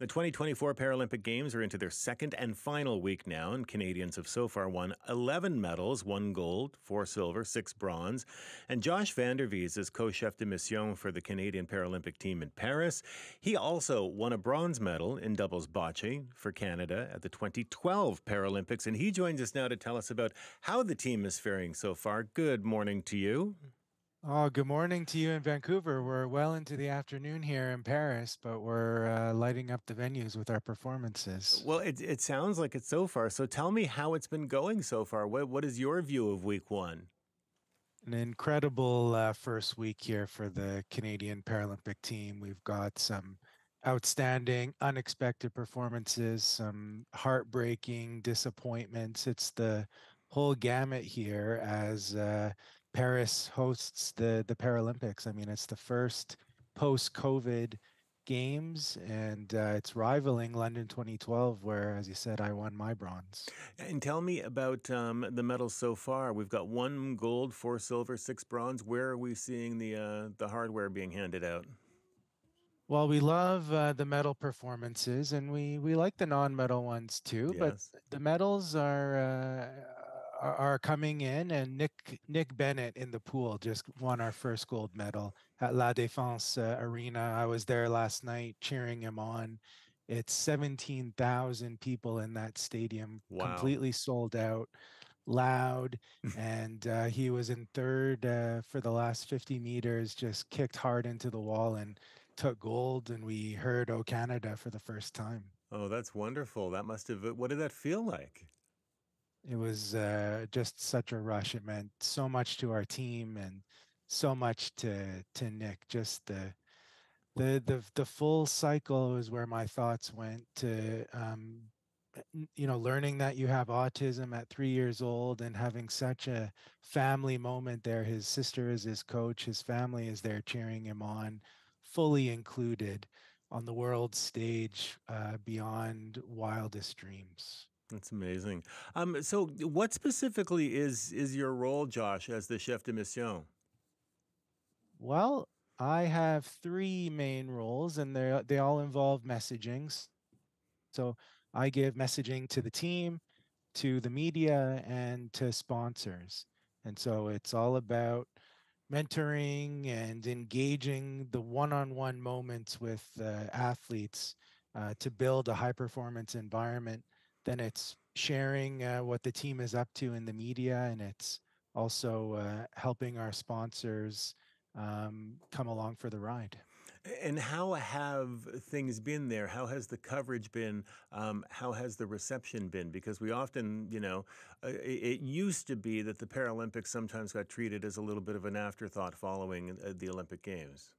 The 2024 Paralympic Games are into their second and final week now, and Canadians have so far won 11 medals one gold, four silver, six bronze. And Josh Vander Vies is co chef de mission for the Canadian Paralympic team in Paris. He also won a bronze medal in doubles bocce for Canada at the 2012 Paralympics, and he joins us now to tell us about how the team is faring so far. Good morning to you. Oh, good morning to you in Vancouver. We're well into the afternoon here in Paris, but we're uh, lighting up the venues with our performances. Well, it, it sounds like it so far. So tell me how it's been going so far. What, what is your view of week one? An incredible uh, first week here for the Canadian Paralympic team. We've got some outstanding, unexpected performances, some heartbreaking disappointments. It's the whole gamut here as uh, Paris hosts the the Paralympics. I mean, it's the first post-COVID games and uh, it's rivaling london 2012 where as you said i won my bronze and tell me about um, the medals so far we've got one gold four silver six bronze where are we seeing the uh, the hardware being handed out well, we love uh, the medal performances, and we we like the non-medal ones too. Yes. But the medals are uh, are coming in, and Nick Nick Bennett in the pool just won our first gold medal at La Défense uh, Arena. I was there last night cheering him on. It's seventeen thousand people in that stadium, wow. completely sold out, loud, and uh, he was in third uh, for the last fifty meters. Just kicked hard into the wall and took gold, and we heard "Oh Canada" for the first time. Oh, that's wonderful. That must have. What did that feel like? It was uh, just such a rush. It meant so much to our team and so much to to Nick. Just the the the the full cycle is where my thoughts went to um, you know learning that you have autism at three years old and having such a family moment there his sister is his coach his family is there cheering him on fully included on the world stage uh, beyond wildest dreams that's amazing. Um, so, what specifically is is your role, Josh, as the chef de mission? Well, I have three main roles, and they they all involve messaging. So, I give messaging to the team, to the media, and to sponsors. And so, it's all about mentoring and engaging the one-on-one moments with uh, athletes uh, to build a high performance environment then it's sharing uh, what the team is up to in the media, and it's also uh, helping our sponsors um, come along for the ride. And how have things been there? How has the coverage been? Um, how has the reception been? Because we often, you know, uh, it, used to be that the Paralympics sometimes got treated as a little bit of an afterthought following uh, the Olympic Games.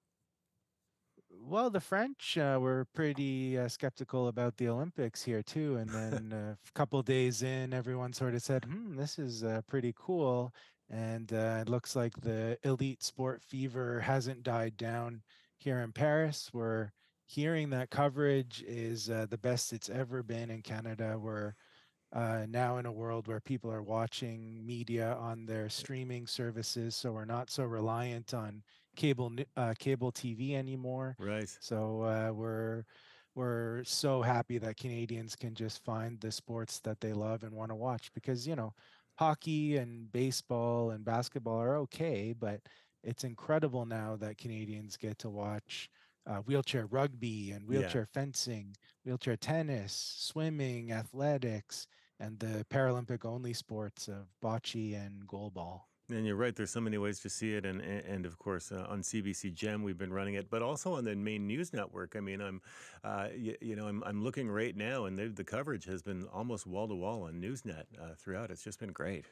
Well, the French uh, were pretty uh, skeptical about the Olympics here too, and then uh, a couple days in, everyone sort of said, "Hmm, this is uh, pretty cool." And uh, it looks like the elite sport fever hasn't died down here in Paris. We're hearing that coverage is uh, the best it's ever been in Canada. We're uh, now in a world where people are watching media on their streaming services, so we're not so reliant on cable uh, cable TV anymore. Right. So uh, we're we're so happy that Canadians can just find the sports that they love and want to watch because you know hockey and baseball and basketball are okay, but it's incredible now that Canadians get to watch uh, wheelchair rugby and wheelchair yeah. fencing, wheelchair tennis, swimming, athletics, and the Paralympic only sports of bocce and goalball. And you're right. There's so many ways to see it, and and of course uh, on CBC Gem we've been running it, but also on the main news network. I mean, I'm, uh, you, you, know, I'm, I'm looking right now, and the, the coverage has been almost wall to wall on Newsnet uh, throughout. It's just been great.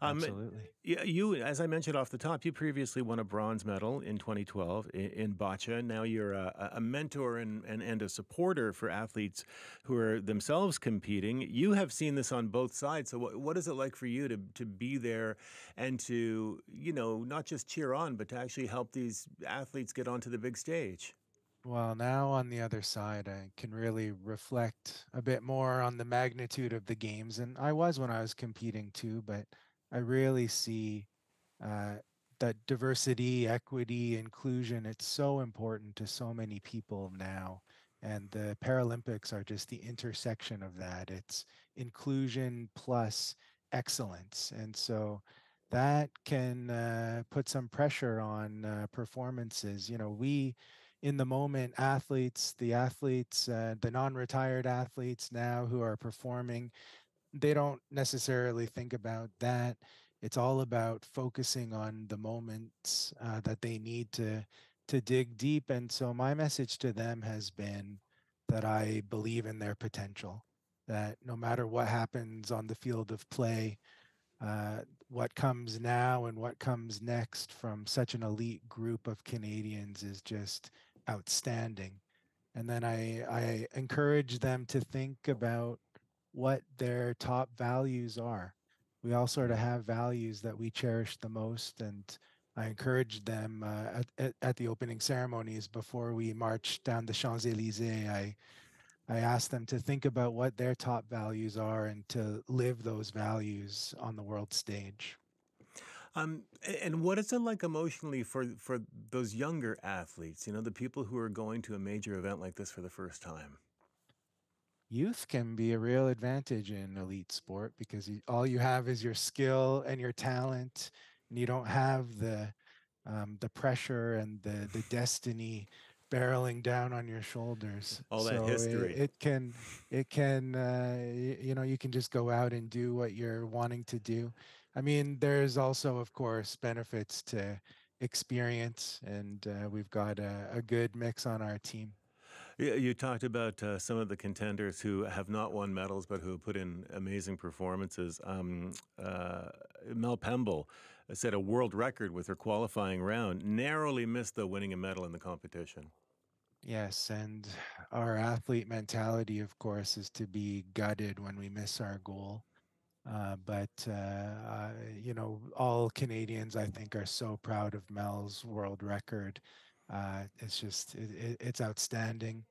Um, Absolutely. You, as I mentioned off the top, you previously won a bronze medal in 2012 in, in bocce. Now you're a, a mentor and, and and a supporter for athletes who are themselves competing. You have seen this on both sides. So what, what is it like for you to to be there and to you know, not just cheer on, but to actually help these athletes get onto the big stage? Well, now on the other side, I can really reflect a bit more on the magnitude of the games. And I was when I was competing too, but I really see uh, that diversity, equity, inclusion, it's so important to so many people now. And the Paralympics are just the intersection of that. It's inclusion plus excellence. And so that can uh, put some pressure on uh, performances. You know, we, in the moment, athletes, the athletes, uh, the non retired athletes now who are performing, they don't necessarily think about that. It's all about focusing on the moments uh, that they need to to dig deep. And so my message to them has been that I believe in their potential. That no matter what happens on the field of play, uh, what comes now and what comes next from such an elite group of Canadians is just outstanding. And then I, I encourage them to think about what their top values are. We all sort of have values that we cherish the most. And I encouraged them uh, at, at, the opening ceremonies before we marched down the Champs Elysees. I I ask them to think about what their top values are and to live those values on the world stage. Um, and what is it like emotionally for for those younger athletes? You know, the people who are going to a major event like this for the first time. Youth can be a real advantage in elite sport because you, all you have is your skill and your talent, and you don't have the um, the pressure and the the destiny barreling down on your shoulders. All that so history. It, it, can, it can, uh, you know, you can just go out and do what you're wanting to do. I mean, there's also, of course, benefits to experience, and uh, we've got a, a, good mix on our team. You talked about uh, some of the contenders who have not won medals, but who put in amazing performances. Um, uh, Mel Pemble set a world record with her qualifying round, narrowly missed the winning a medal in the competition. Yes, and our athlete mentality, of course, is to be gutted when we miss our goal. Uh, but uh, uh, you know, all Canadians, I think, are so proud of Mel's world record. Uh, it's just it, it's outstanding.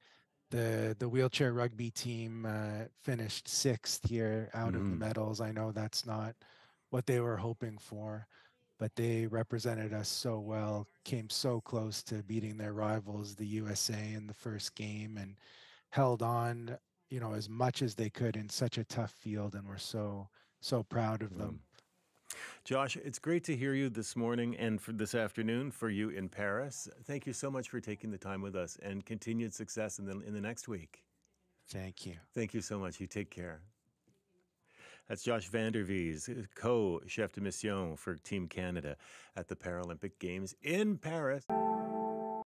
The the wheelchair rugby team uh, finished sixth here out mm-hmm. of the mm-hmm. medals. I know that's not what they were hoping for, but they represented us so well, came so close to beating their rivals, the USA, in the first game, and held on, you know, as much as they could in such a tough field, and we're so so proud of them. Josh, it's great to hear you this morning and for this afternoon for you in Paris. Thank you so much for taking the time with us and continued success in the in the next week. Thank you. Thank you so much. You take care. That's Josh Vander Vies, co chef de mission for Team Canada at the Paralympic Games in Paris.